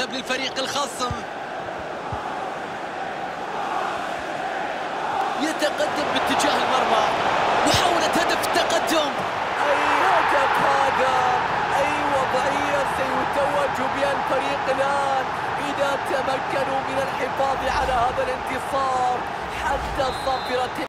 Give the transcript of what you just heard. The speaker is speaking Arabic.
يذهب للفريق الخصم يتقدم باتجاه المرمى. محاولة هدف التقدم. أي هدف هذا؟ أي وضعية سيتوج بها الفريق الآن؟ إذا تمكنوا من الحفاظ على هذا الانتصار حتى الصافرة